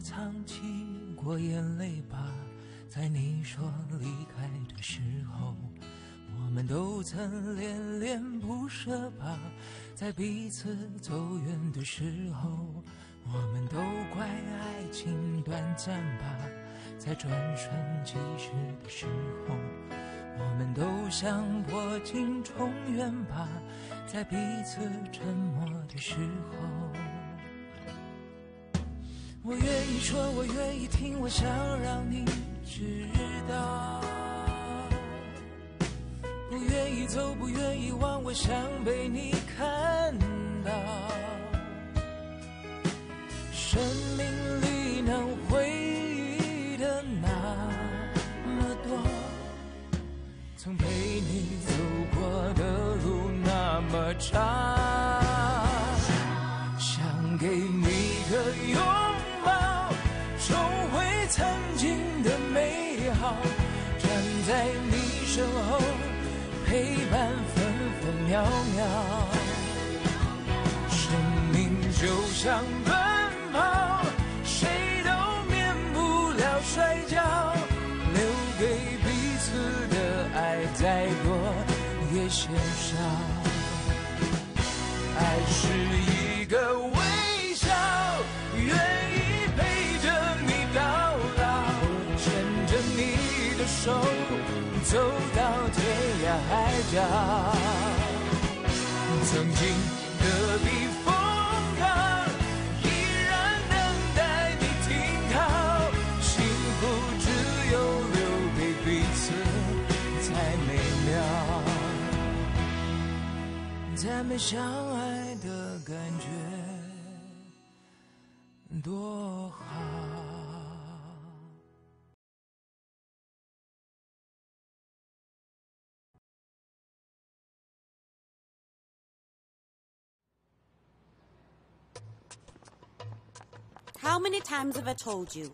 藏起过眼泪吧？在你说离开的时候，我们都曾恋恋不舍吧？在彼此走远的时候，我们都怪爱情短暂吧？在转瞬即逝的时候，我们都想破镜重圆吧？在彼此沉默的时候。我愿意说，我愿意听，我想让你知道。不愿意走，不愿意忘，我想被你看到。生命里能回忆的那么多，曾陪你走过的路那么长，想奔跑，谁都免不了摔跤。留给彼此的爱再多也嫌少。爱是一个微笑，愿意陪着你到老，牵着你的。手走到天涯海角，再没相爱的感觉多好。How many times have I told you?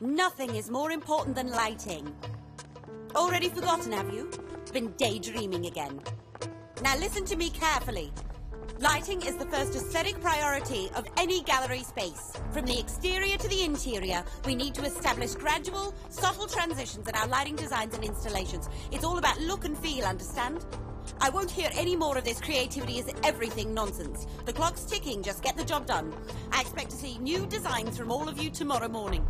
Nothing is more important than lighting. Already forgotten, have you? Been daydreaming again. Now listen to me carefully. Lighting is the first aesthetic priority of any gallery space. From the exterior to the interior, we need to establish gradual, subtle transitions in our lighting designs and installations. It's all about look and feel, understand? I won't hear any more of this creativity is everything nonsense. The clock's ticking, just get the job done. I expect to see new designs from all of you tomorrow morning.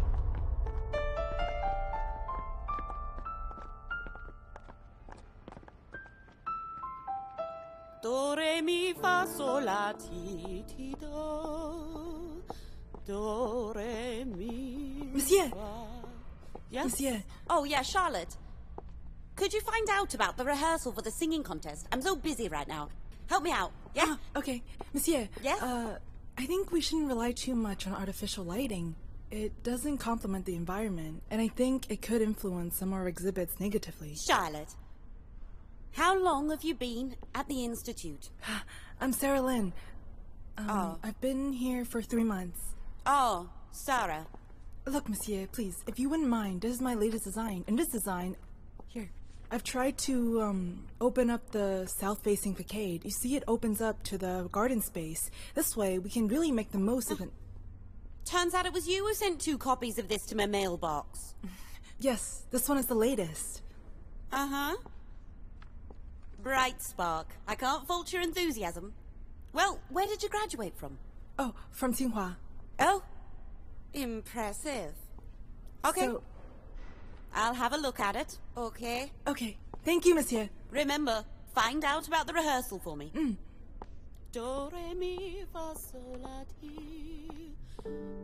Mi, fa, sol, la, ti, ti, do. Do, re, mi. Monsieur! Yes? Monsieur. Oh, yeah, Charlotte. Could you find out about the rehearsal for the singing contest? I'm so busy right now. Help me out, yeah? Ah, okay. Monsieur. Yeah? Uh, I think we shouldn't rely too much on artificial lighting. It doesn't complement the environment, and I think it could influence some of our exhibits negatively. Charlotte, how long have you been at the Institute? I'm Sarah Lynn. Um, Oh. I've been here for three months. Oh, Sarah. Look, Monsieur, please, if you wouldn't mind, this is my latest design. And this design, here, I've tried to um, open up the south-facing facade. You see, it opens up to the garden space. This way, we can really make the most of it. Turns out it was you who sent two copies of this to my mailbox. Yes, this one is the latest. Uh huh. Bright spark. I can't fault your enthusiasm. Well, where did you graduate from? Oh, from Tsinghua. Oh, impressive. Okay, So, I'll have a look at it, okay? okay. Thank you, Monsieur. Remember, find out about the rehearsal for me. Mm. Do, re, mi, fa, sol, la, ti.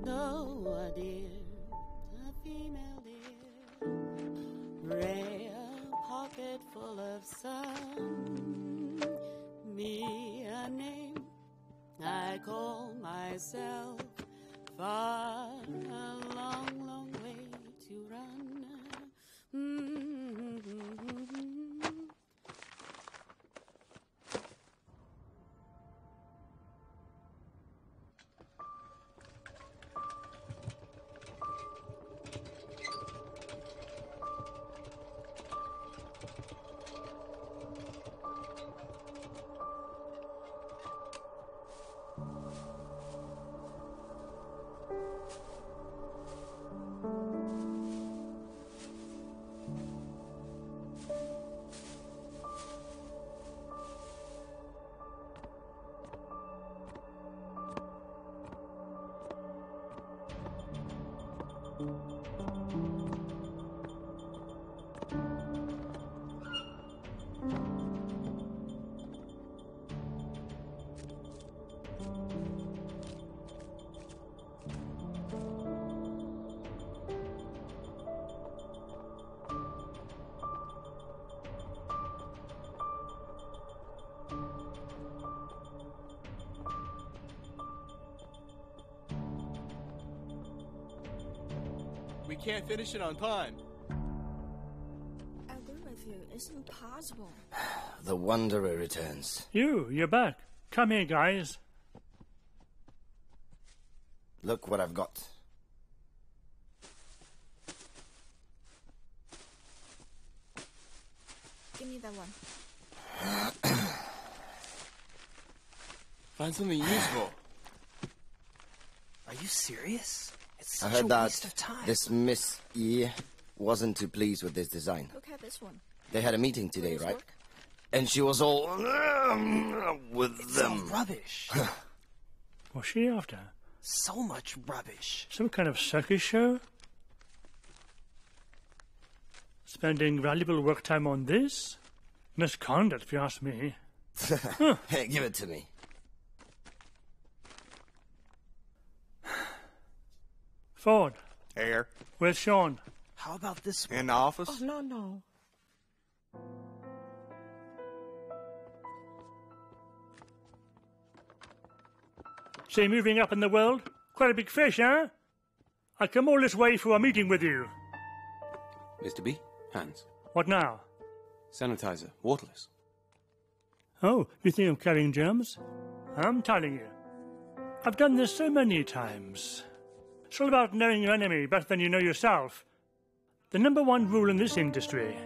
No, uh, deer, a female deer. A pocket full of sun. Me, a name I call myself. Far, a long, long way to run. Mm-hmm. We can't finish it on time. I agree with you. It's impossible. The Wanderer returns. You, you're back. Come here, guys. Look what I've got. Give me that one. Find something useful. Are you serious? It's I heard a that of time. this Miss E wasn't too pleased with this design. Look at this one. They had a meeting today, Will right? work? And she was all um, with It's all them. rubbish. What's she after? so much rubbish. Some kind of circus show? Spending valuable work time on this? Misconduct, if you ask me. Hey, give it to me. Ford, Here. where's Sean? How about this one? In the office? Oh, no, no. Say, moving up in the world? Quite a big fish, huh? I come all this way for a meeting with you. Mr. B, hands. What now? Sanitizer, waterless. Oh, you think I'm carrying germs? I'm telling you. I've done this so many times. It's all about knowing your enemy better than you know yourself. The number one rule in this industry.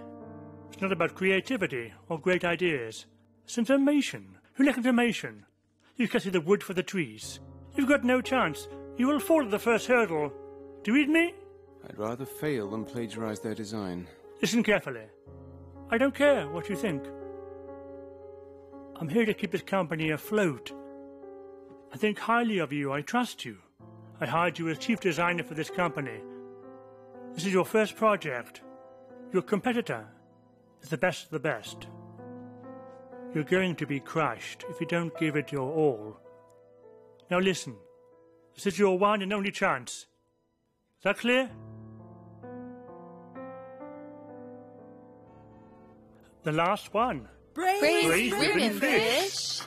It's not about creativity or great ideas. It's information. You lack information. You can't see the wood for the trees. You've got no chance. You will fall at the first hurdle. Do you read me? I'd rather fail than plagiarize their design. Listen carefully. I don't care what you think. I'm here to keep this company afloat. I think highly of you. I trust you. I hired you as chief designer for this company. This is your first project. Your competitor is the best of the best. You're going to be crushed if you don't give it your all. Now listen. This is your one and only chance. Is that clear? The last one. Brains, Braised ribbon ribbon fish.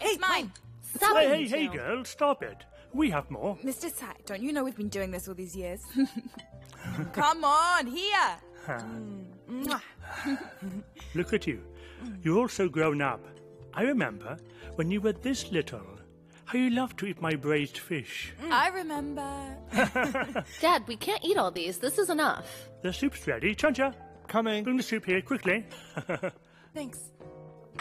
It's mine. Stop Hey, it, hey, hey, girl, stop it. We have more. Mr. Tsai, don't you know we've been doing this all these years? Come on, here. Mwah. Look at you. You're all so grown up. I remember when you were this little, how you loved to eat my braised fish. I remember. Dad, we can't eat all these. This is enough. The soup's ready. Chanja, Coming. bring the soup here quickly. Thanks.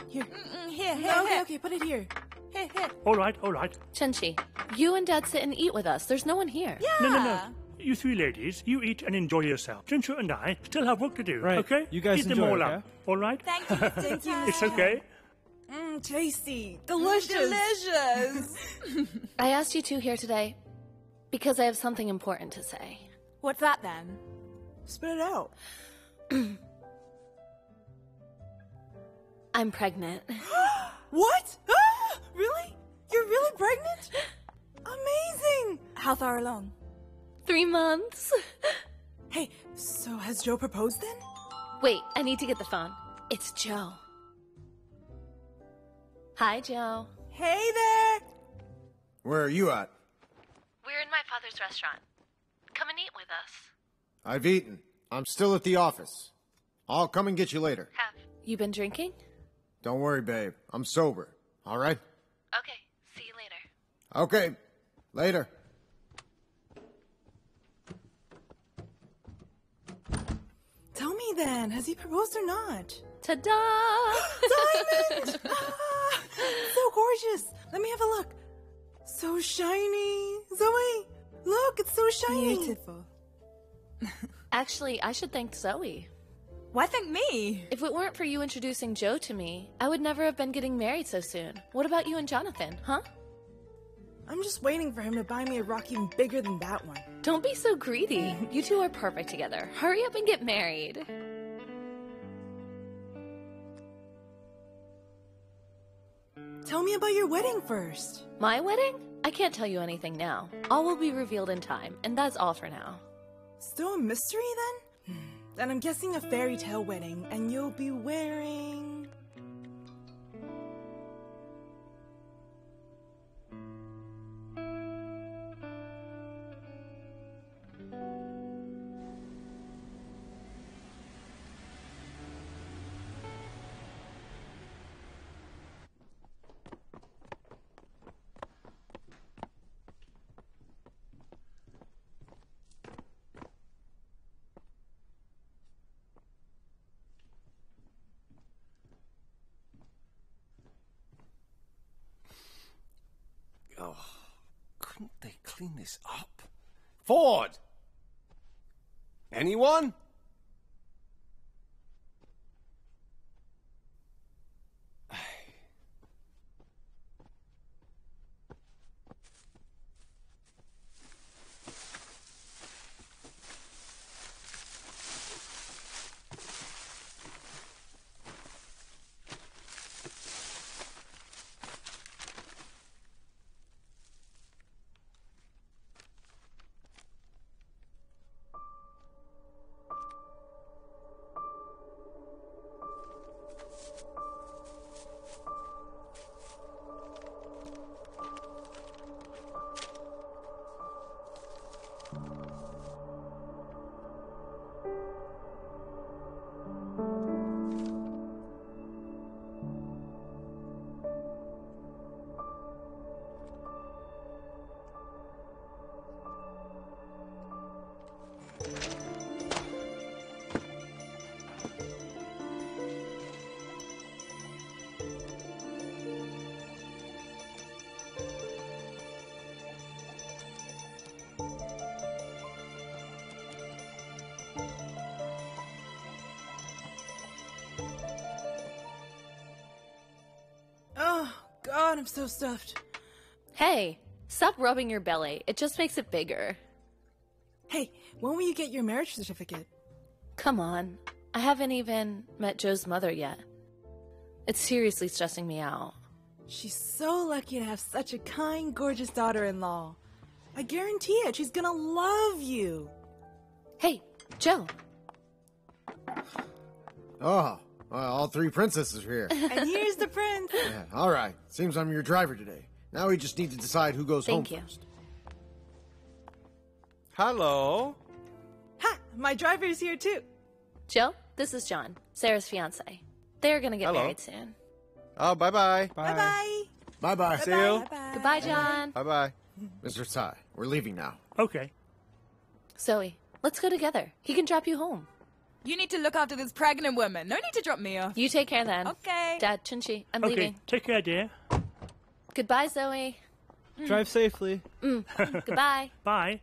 Here. Mm, here, here, No, okay, here, okay, put it here. Here, here. all right, all right. Chenchi, you and Dad sit and eat with us. There's no one here. Yeah. No, no, no. You three ladies, you eat and enjoy yourself. Jinchu and I still have work to do. Right. Okay? You guys eat them all okay? up. All right? Thank you, Mr. Tsai. It's okay. Mmm, tasty. Delicious. Delicious. Delicious. I asked you two here today because I have something important to say. What's that then? Spit it out. I'm pregnant. What? Really? You're really pregnant? Amazing. How far along? Three months. Hey, so has Joe proposed then? Wait, I need to get the phone. It's Joe. Hi, Joe. Hey there. Where are you at? We're in my father's restaurant. Come and eat with us. I've eaten. I'm still at the office. I'll come and get you later. Have you been drinking? Don't worry, babe. I'm sober. All right? Okay, see you later. Okay. Later. Tell me then, has he proposed or not? Ta-da! Diamond! ah, so gorgeous. Let me have a look. So shiny. Zoe, look, it's so shiny. Beautiful. Actually, I should thank Zoe. Why thank me? If it weren't for you introducing Joe to me, I would never have been getting married so soon. What about you and Jonathan, huh? I'm just waiting for him to buy me a rock even bigger than that one. Don't be so greedy. You two are perfect together. Hurry up and get married. Tell me about your wedding first. My wedding? I can't tell you anything now. All will be revealed in time, and that's all for now. Still a mystery then? Then I'm guessing a fairy tale wedding, and you'll be wearing. This up. Ford! Anyone? I'm so stuffed. Hey, stop rubbing your belly. It just makes it bigger. Hey, when will you get your marriage certificate? Come on. I haven't even met Joe's mother yet. It's seriously stressing me out. She's so lucky to have such a kind, gorgeous daughter in law. I guarantee it, she's gonna love you. Hey, Joe. Oh, well, all three princesses are here. and here's the prince. Yeah, all right. Seems I'm your driver today. Now we just need to decide who goes home. Thank home you. first. Hello. Ha! My driver is here too. Jill, this is John, Sarah's fiance. They're gonna get Hello. married soon. Oh, bye bye. Bye bye. Bye bye. See you. Goodbye, John. Bye bye. Mr. Tsai, we're leaving now. Okay. Zoe, let's go together. He can drop you home. You need to look after this pregnant woman. No need to drop me off. You take care then. Okay. Dad, Chunchi, I'm okay. leaving. Take care, dear. Goodbye, Zoe. Drive safely. Mm. Goodbye. Bye.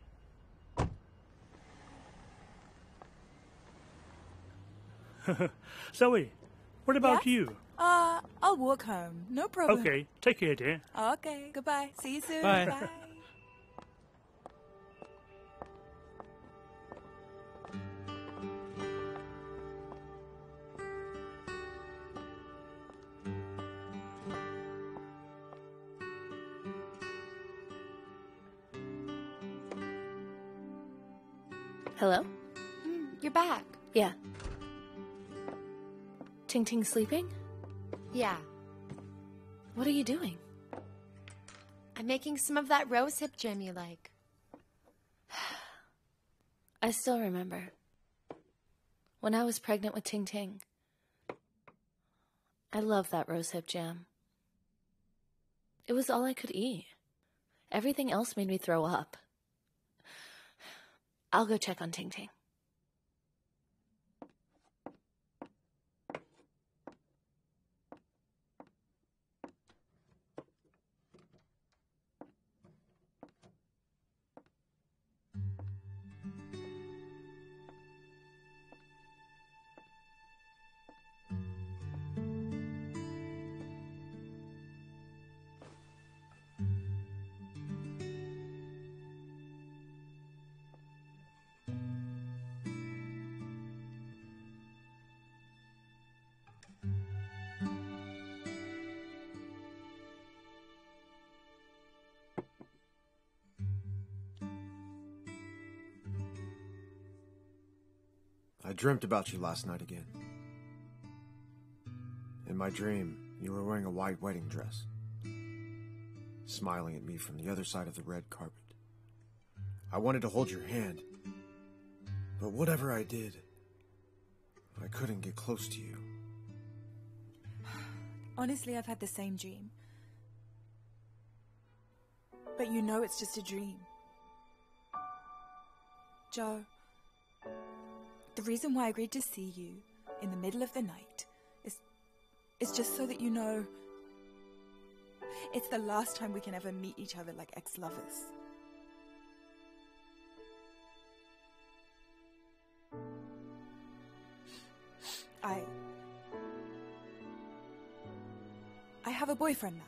Zoe, what about Yes? you? Uh, I'll walk home. No problem. Okay, take care, dear. Okay. Goodbye. See you soon. Bye. Bye. Back. Yeah. Ting Ting sleeping? Yeah. What are you doing? I'm making some of that rose hip jam you like. I still remember. When I was pregnant with Ting Ting. I love that rose hip jam. It was all I could eat. Everything else made me throw up. I'll go check on Ting Ting. I dreamt about you last night again. In my dream, you were wearing a white wedding dress, smiling at me from the other side of the red carpet. I wanted to hold your hand, but whatever I did, I couldn't get close to you. Honestly, I've had the same dream. But you know it's just a dream. Joe, the reason why I agreed to see you in the middle of the night is is just so that you know it's the last time we can ever meet each other like ex-lovers. I I have a boyfriend now.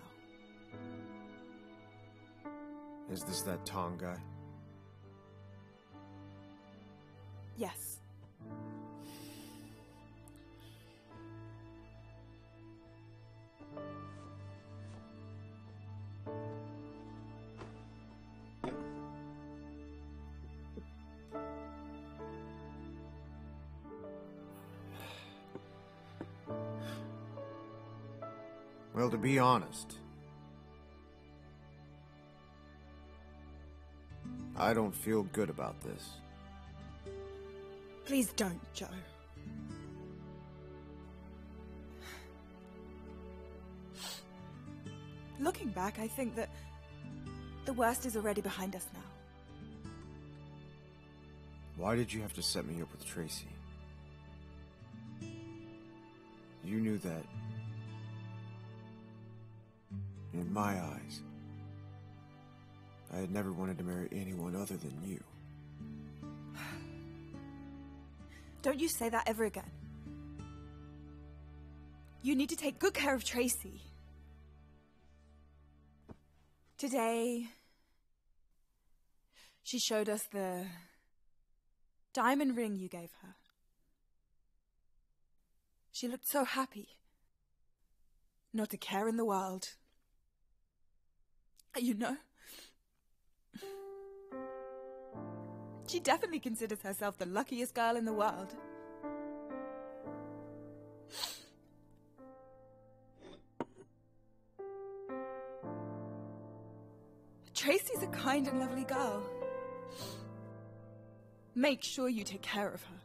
Is this that Tong guy? Yes. Well, to be honest, I don't feel good about this. Please don't, Joe. Looking back, I think that the worst is already behind us now. Why did you have to set me up with Tracy? You knew that. In my eyes, I had never wanted to marry anyone other than you. Don't you say that ever again. You need to take good care of Tracy. Today, she showed us the diamond ring you gave her. She looked so happy. Not a care in the world. You know? She definitely considers herself the luckiest girl in the world. Tracy's a kind and lovely girl. Make sure you take care of her.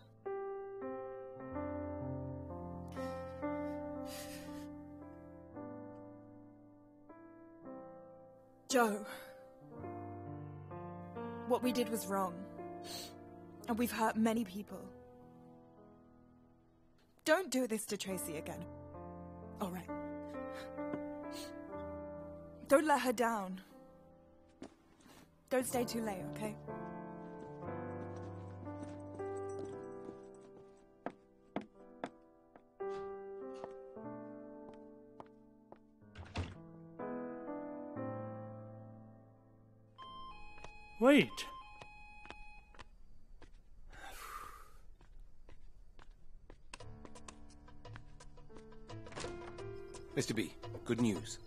Joe, what we did was wrong. And we've hurt many people. Don't do this to Tracy again. All right. Don't let her down. Don't stay too late, okay? Wait. Mr. B, good news.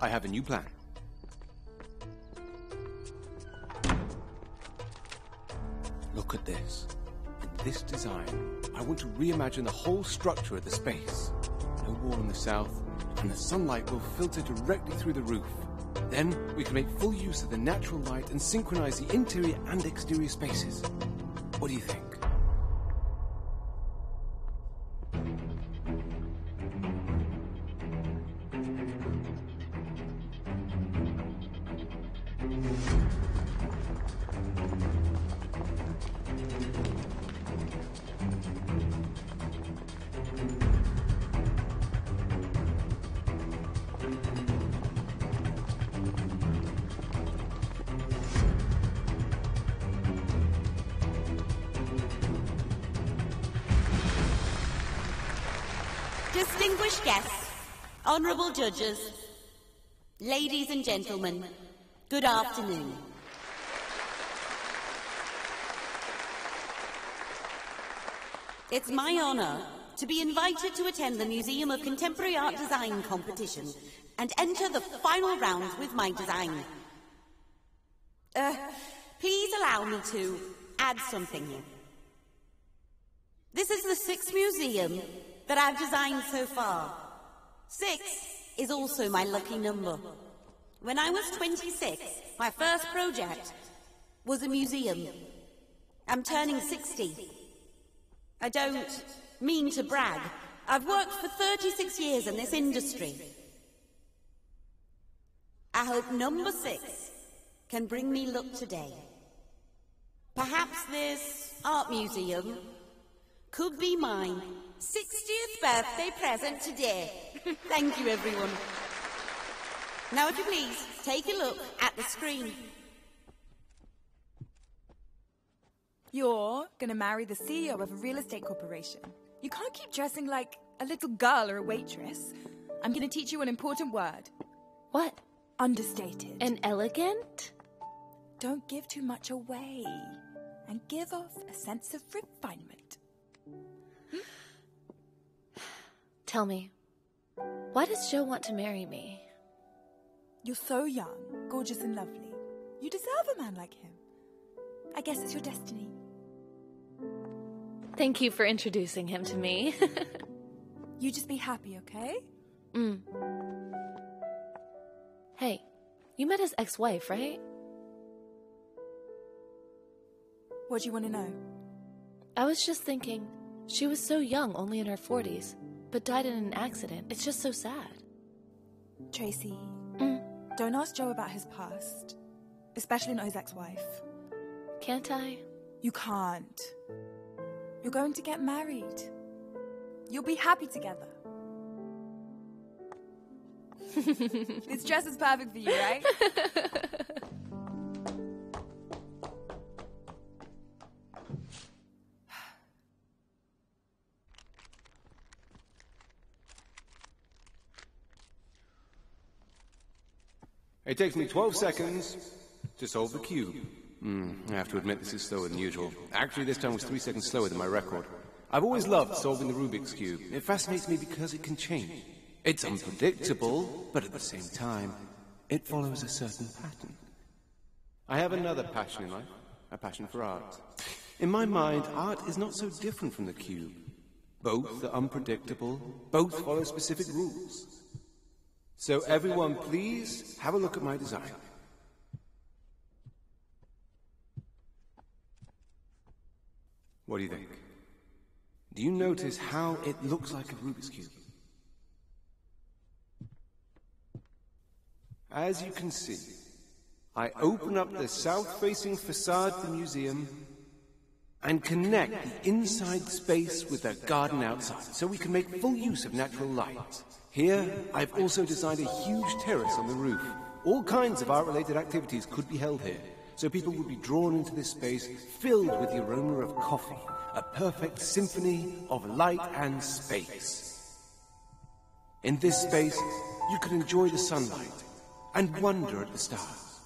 I have a new plan. Look at this. In this design, I want to reimagine the whole structure of the space. No wall in the south, and the sunlight will filter directly through the roof. Then we can make full use of the natural light and synchronize the interior and exterior spaces. What do you think? Distinguished guests, honourable judges, ladies and gentlemen, good afternoon. It's my honour to be invited to attend the Museum of Contemporary Art Design competition and enter the final round with my design. Uh, please allow me to add something. This is the sixth museum that I've designed so far. Six is also my lucky number. When I was 26, my first project was a museum. I'm turning 60. I don't mean to brag. I've worked for 36 years in this industry. I hope number six can bring me luck today. Perhaps this art museum could be mine 60th birthday present today. Thank you, everyone. Now, if you please, take a look at the screen. You're gonna marry the CEO of a real estate corporation. You can't keep dressing like a little girl or a waitress. I'm gonna teach you an important word. What? Understated. And elegant? Don't give too much away. And give off a sense of refinement. Tell me, why does Joe want to marry me? You're so young, gorgeous, and lovely. You deserve a man like him. I guess it's your destiny. Thank you for introducing him to me. you just be happy, okay? Mm. Hey, you met his ex wife, right? What do you want to know? I was just thinking, she was so young, only in her 40s, but died in an accident. It's just so sad. Tracy, Mm. don't ask Joe about his past, especially not his ex wife. Can't I? You can't. You're going to get married. You'll be happy together. this dress is perfect for you, right? takes me 12 seconds to solve the cube. Hmm, I have to admit this is slower than usual. Actually, this time was three seconds slower than my record. I've always loved solving the Rubik's Cube. It fascinates me because it can change. It's unpredictable, but at the same time, it follows a certain pattern. I have another passion in life, a passion for art. In my mind, art is not so different from the cube. Both are unpredictable, both follow specific rules. So everyone, please have a look at my design. What do you think? Do you notice how it looks like a Rubik's Cube? As you can see, I open up the south-facing facade of the museum and connect the inside space with the garden outside, so we can make full use of natural light. Here, I've also designed a huge terrace on the roof. All kinds of art-related activities could be held here, so people would be drawn into this space filled with the aroma of coffee, a perfect symphony of light and space. In this space, you could enjoy the sunlight and wonder at the stars.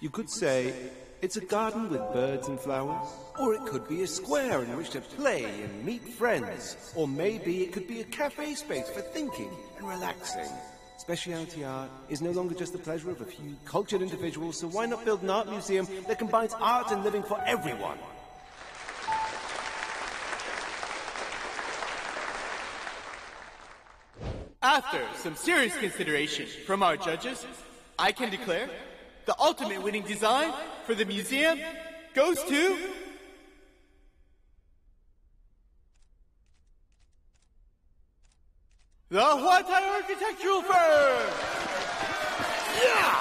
You could say it's a garden with birds and flowers, or it could be a square in which to play and meet friends, or maybe it could be a cafe space for thinking and relaxing. Specialty art is no longer just the pleasure of a few cultured individuals, so why not build an art museum that combines art and living for everyone? After some serious consideration from our judges, I can declare the ultimate winning design for the museum goes to. The Huatai Architectural Firm! Yeah!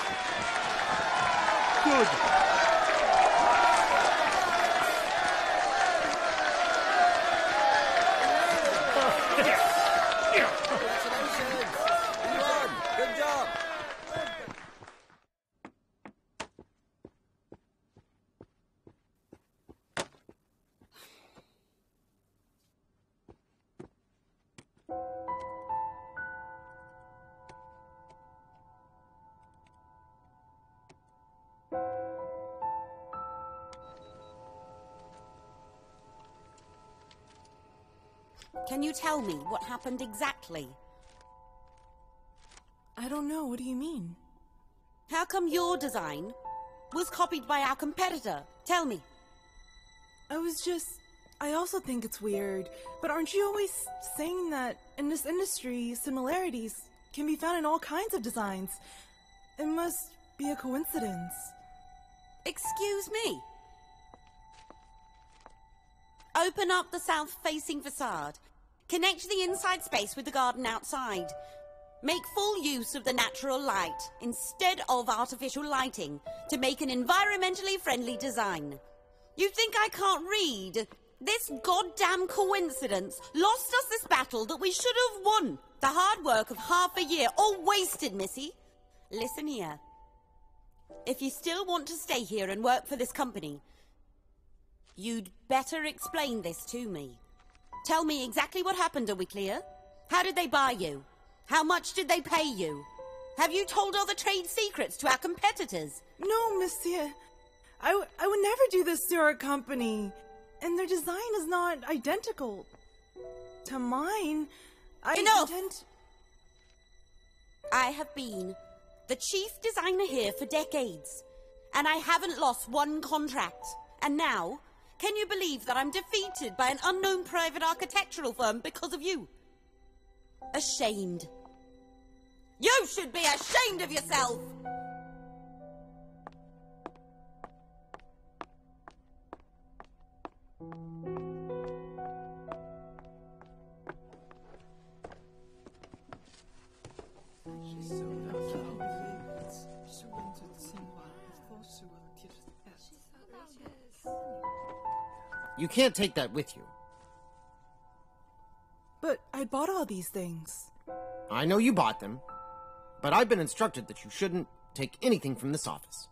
Good. Can you tell me what happened exactly? I don't know. What do you mean? How come your design was copied by our competitor? Tell me. I was just. I also think it's weird, but aren't you always saying that in this industry, similarities can be found in all kinds of designs? It must be a coincidence. Excuse me. Open up the south facing facade. Connect the inside space with the garden outside. Make full use of the natural light instead of artificial lighting to make an environmentally friendly design. You think I can't read? This goddamn coincidence lost us this battle that we should have won. The hard work of half a year, all wasted, Missy. Listen here. If you still want to stay here and work for this company, you'd better explain this to me. Tell me exactly what happened, are we clear? How did they buy you? How much did they pay you? Have you told all the trade secrets to our competitors? No, monsieur. I, w- I would never do this to our company. And their design is not identical to mine. I Enough! intend- I have been the chief designer here for decades, and I haven't lost one contract. And now, can you believe that I'm defeated by an unknown private architectural firm because of you? Ashamed. You should be ashamed of yourself! You can't take that with you. But I bought all these things. I know you bought them, but I've been instructed that you shouldn't take anything from this office.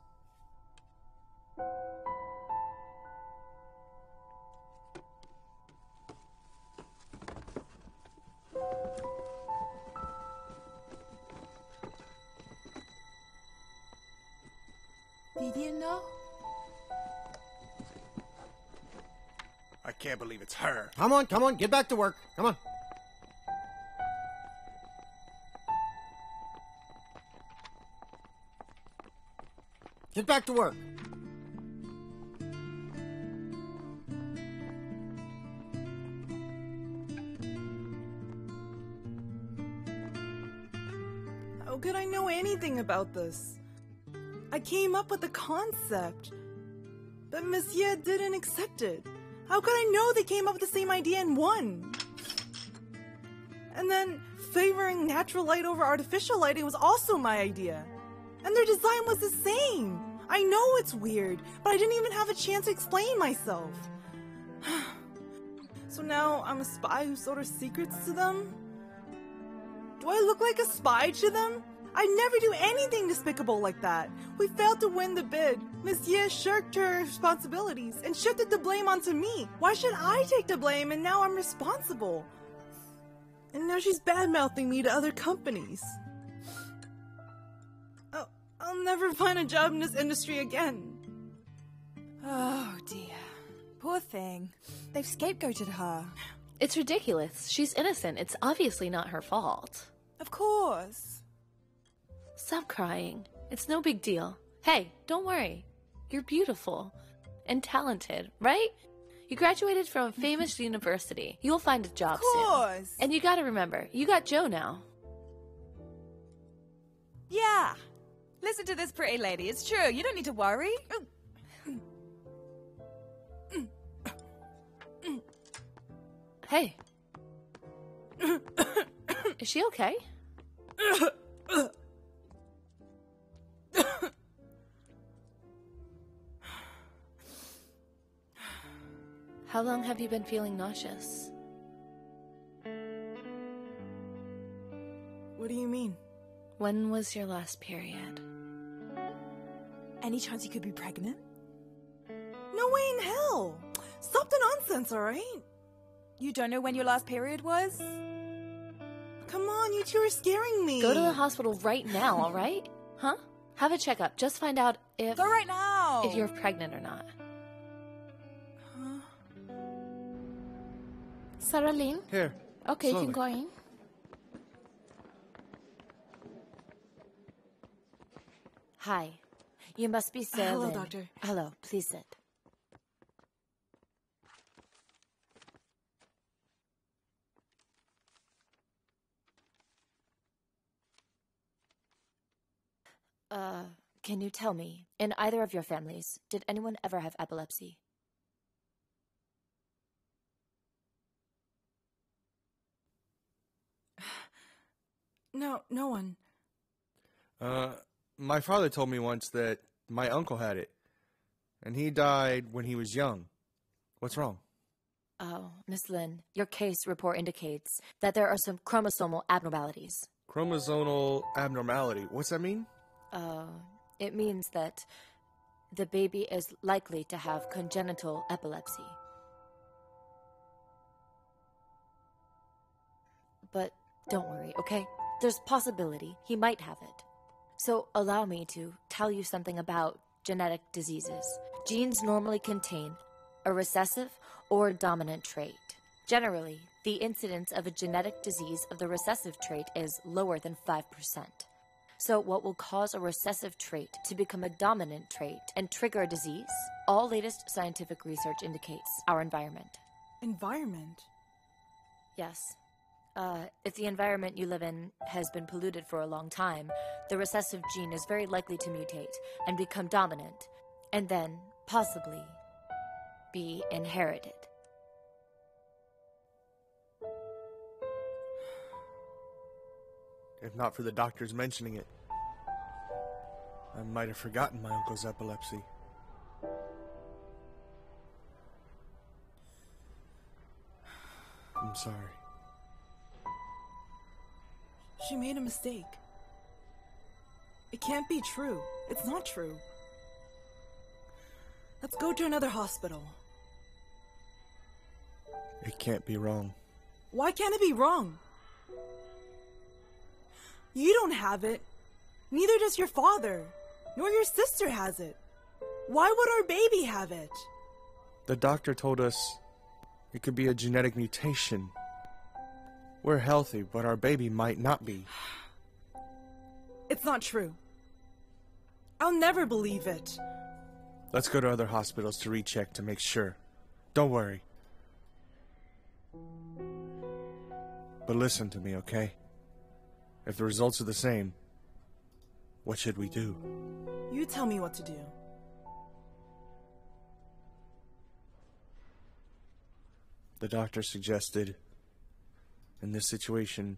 Can't believe it's her. Come on, come on, get back to work. Come on. Get back to work. How could I know anything about this? I came up with the concept, but Monsieur didn't accept it. How could I know they came up with the same idea and won? And then favoring natural light over artificial lighting was also my idea. And their design was the same. I know it's weird, but I didn't even have a chance to explain myself. so now I'm a spy who sold her secrets to them? Do I look like a spy to them? I never do anything despicable like that. We failed to win the bid. Monsieur shirked her responsibilities and shifted the blame onto me. Why should I take the blame and now I'm responsible? And now she's bad mouthing me to other companies. Oh, I'll never find a job in this industry again. Oh dear. Poor thing. They've scapegoated her. It's ridiculous. She's innocent. It's obviously not her fault. Of course. Stop crying. It's no big deal. Hey, don't worry. You're beautiful and talented, right? You graduated from a famous university. You'll find a job Of soon. And you gotta remember, you got Joe now. Yeah. Listen to this pretty lady. It's true. You don't need to worry. Hey. Is she okay? How long have you been feeling nauseous? What do you mean? When was your last period? Any chance you could be pregnant? No way in hell! Stop the nonsense, alright? You don't know when your last period was? Come on, you two are scaring me. Go to the hospital right now, all right? Huh? Have a checkup. Just find out if Go right now. if you're pregnant or not. Sarah Lynn? Here. Okay, you can go in. Hi. You must be Sarah hello, Lynn. doctor. Hello, please sit. Uh, can you tell me, in either of your families, did anyone ever have epilepsy? No, no one. Uh, my father told me once that my uncle had it, and he died when he was young. What's wrong? Oh, Miss Lynn, your case report indicates that there are some chromosomal abnormalities. Chromosomal abnormality. What's that mean? Uh, it means that the baby is likely to have congenital epilepsy. but don't worry, okay? There's possibility he might have it. So allow me to tell you something about genetic diseases. Genes normally contain a recessive or dominant trait. Generally, the incidence of a genetic disease of the recessive trait is lower than 5%. So, what will cause a recessive trait to become a dominant trait and trigger a disease? All latest scientific research indicates our environment. Environment? Yes. Uh, if the environment you live in has been polluted for a long time, the recessive gene is very likely to mutate and become dominant, and then, possibly, be inherited. If not for the doctors mentioning it, I might have forgotten my uncle's epilepsy. I'm sorry. She made a mistake. It can't be true. It's not true. Let's go to another hospital. It can't be wrong. Why can't it be wrong? You don't have it. Neither does your father. Nor your sister has it. Why would our baby have it? The doctor told us it could be a genetic mutation. We're healthy, but our baby might not be. It's not true. I'll never believe it. Let's go to other hospitals to recheck to make sure. Don't worry. But listen to me, okay? If the results are the same, what should we do? You tell me what to do. The doctor suggested in this situation,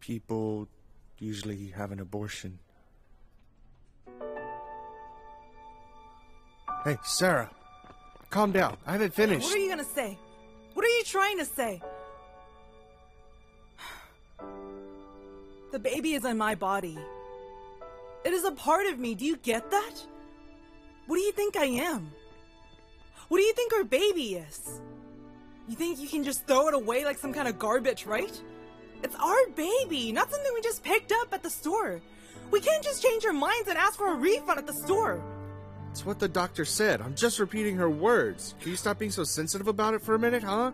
people usually have an abortion. Hey, Sarah, calm down. I haven't finished. What are you gonna say? What are you trying to say? The baby is in my body. It is a part of me. Do you get that? What do you think I am? What do you think our baby is? You think you can just throw it away like some kind of garbage, right? It's our baby, not something we just picked up at the store. We can't just change our minds and ask for a refund at the store. It's what the doctor said. I'm just repeating her words. Can you stop being so sensitive about it for a minute, huh?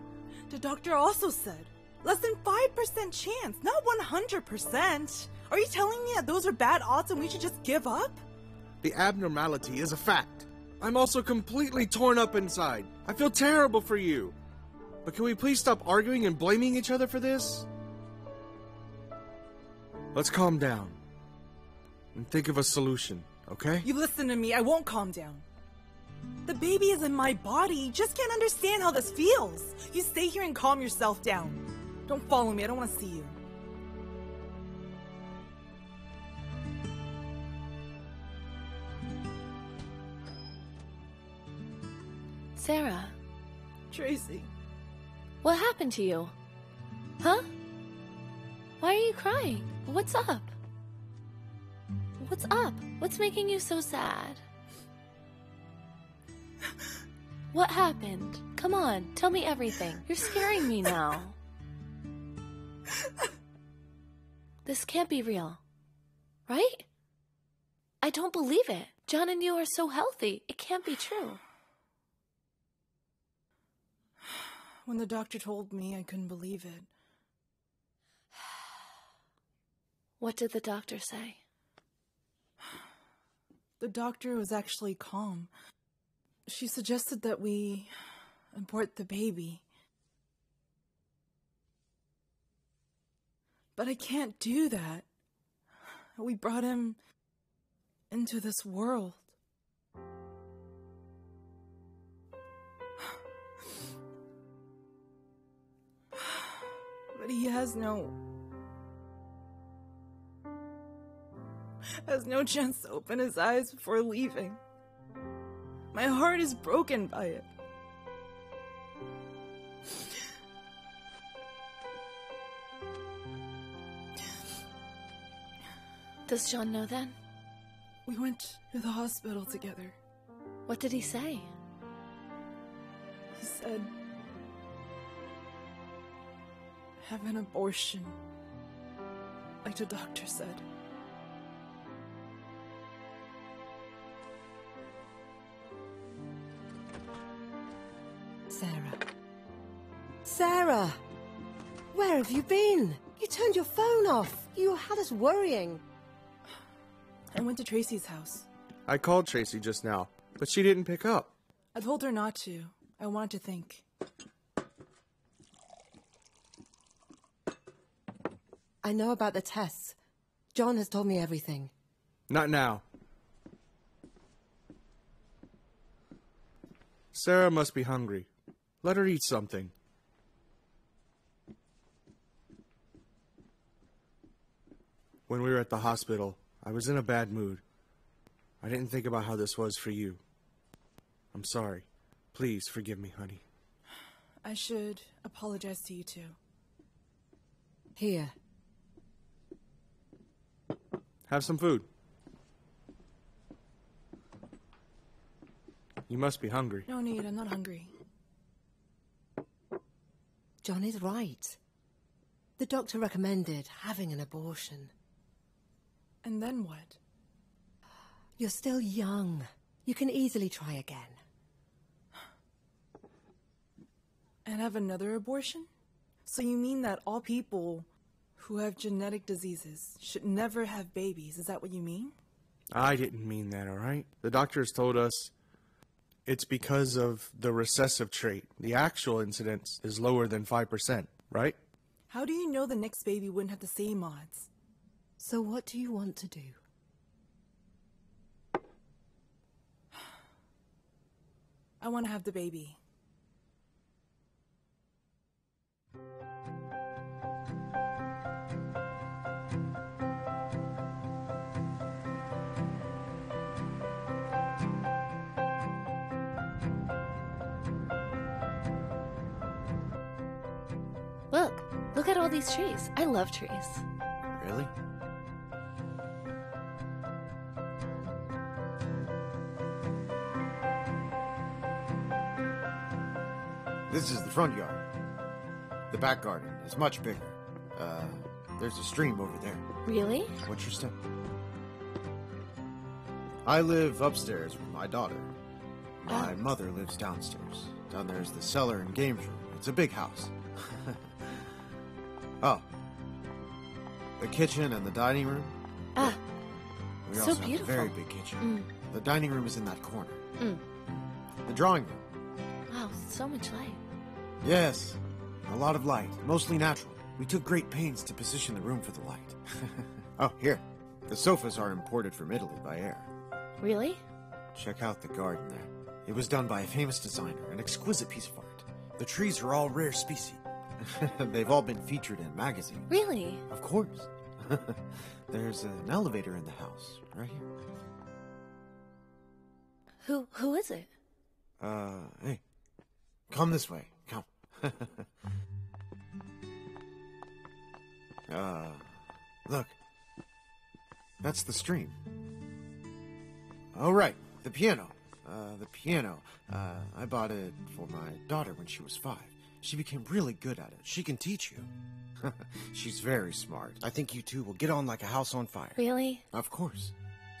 The doctor also said less than 5% chance, not 100%. Are you telling me that those are bad odds and we should just give up? The abnormality is a fact. I'm also completely torn up inside. I feel terrible for you. But can we please stop arguing and blaming each other for this? Let's calm down and think of a solution, okay? You listen to me, I won't calm down. The baby is in my body, you just can't understand how this feels. You stay here and calm yourself down. Don't follow me, I don't want to see you. Sarah. Tracy. What happened to you? Huh? Why are you crying? What's up? What's up? What's making you so sad? What happened? Come on, tell me everything. You're scaring me now. This can't be real. Right? I don't believe it. John and you are so healthy. It can't be true. When the doctor told me, I couldn't believe it. What did the doctor say? The doctor was actually calm. She suggested that we abort the baby. But I can't do that. We brought him into this world. But he has no. has no chance to open his eyes before leaving. My heart is broken by it. Does John know then? We went to the hospital together. What did he say? He said. Have an abortion. Like the doctor said. Sarah. Sarah! Where have you been? You turned your phone off. You had us worrying. I went to Tracy's house. I called Tracy just now, but she didn't pick up. I told her not to. I wanted to think. I know about the tests. John has told me everything. Not now. Sarah must be hungry. Let her eat something. When we were at the hospital, I was in a bad mood. I didn't think about how this was for you. I'm sorry. Please forgive me, honey. I should apologize to you too. Here. Have some food. You must be hungry. No need, I'm not hungry. John is right. The doctor recommended having an abortion. And then what? You're still young. You can easily try again. And have another abortion? So you mean that all people who have genetic diseases should never have babies? Is that what you mean? I didn't mean that, all right? The doctors told us it's because of the recessive trait. The actual incidence is lower than 5%, right? How do you know the next baby wouldn't have the same odds? So what do you want to do? I want to have the baby. At all these trees. I love trees. Really? This is the front yard. The back garden is much bigger. Uh, there's a stream over there. Really? What's your step? I live upstairs with my daughter. My Oh. mother lives downstairs. Down there's the cellar and games room. It's a big house. oh. The kitchen and the dining room. Ah, We so also have a beautiful. very big kitchen. Mm. The dining room is in that corner. Mm. The drawing room. Wow, so much light. Yes. A lot of light, mostly natural. We took great pains to position the room for the light. oh, here. The sofas are imported from Italy by air. Really? Check out the garden there. It was done by a famous designer, an exquisite piece of art. The trees are all rare species. They've all been featured in magazines. Really? Of course. There's an elevator in the house, right here. Who who is it? Uh, hey. Come this way. Come. uh, look. That's the stream. Oh, right. The piano. Uh, the piano. Uh, I bought it for my daughter when she was five. She became really good at it. She can teach you. She's very smart. I think you two will get on like a house on fire. Really? Of course.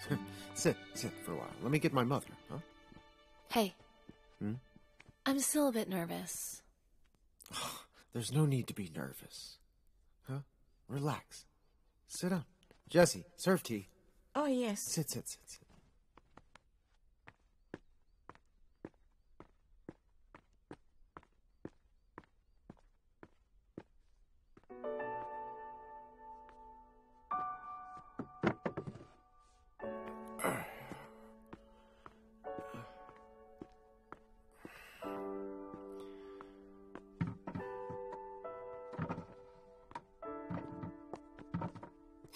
sit, sit for a while. Let me get my mother, huh? Hey. Hmm? I'm still a bit nervous. There's no need to be nervous. Huh? Relax. Sit down. Jesse, serve tea. Oh, yes. Sit, sit, sit, sit.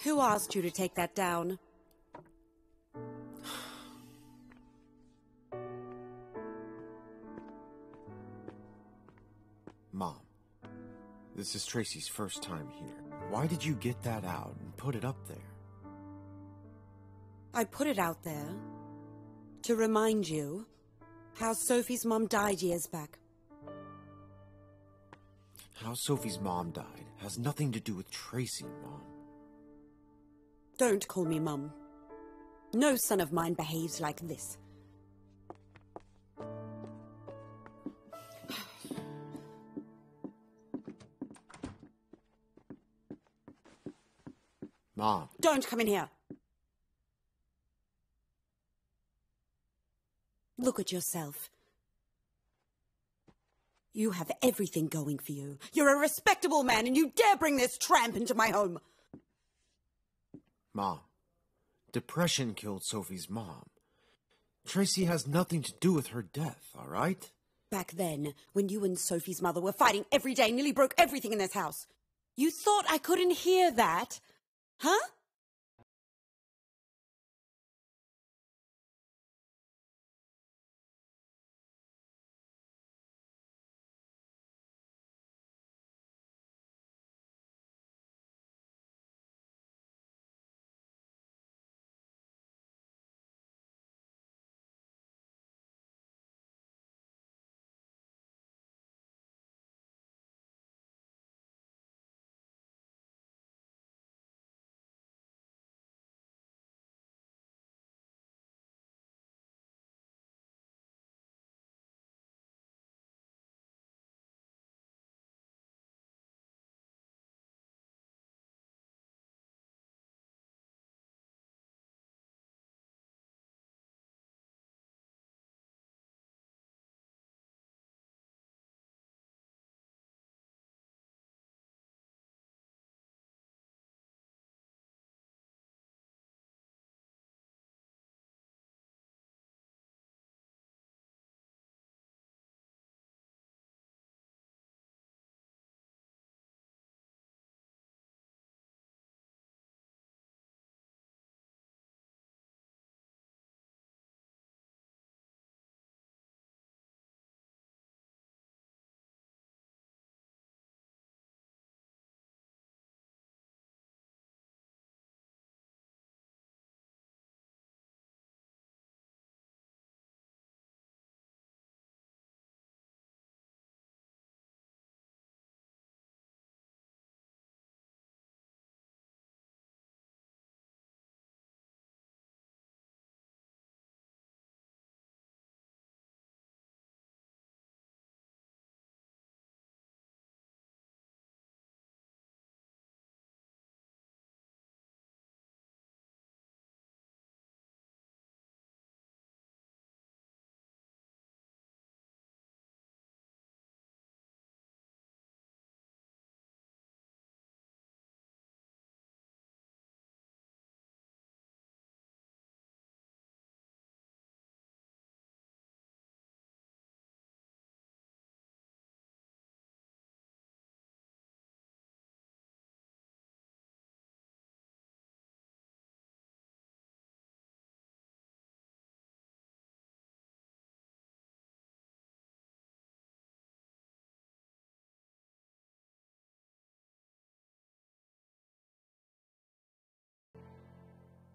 Who asked you to take that down? Mom, this is Tracy's first time here. Why did you get that out and put it up there? I put it out there to remind you how Sophie's mom died years back. How Sophie's mom died has nothing to do with Tracy, Mom. Don't call me Mum. No son of mine behaves like this. Mom. Don't come in here. Look at yourself. You have everything going for you. You're a respectable man, and you dare bring this tramp into my home. Mom. Depression killed Sophie's mom. Tracy has nothing to do with her death, all right? Back then, when you and Sophie's mother were fighting every day, nearly broke everything in this house. You thought I couldn't hear that? Huh?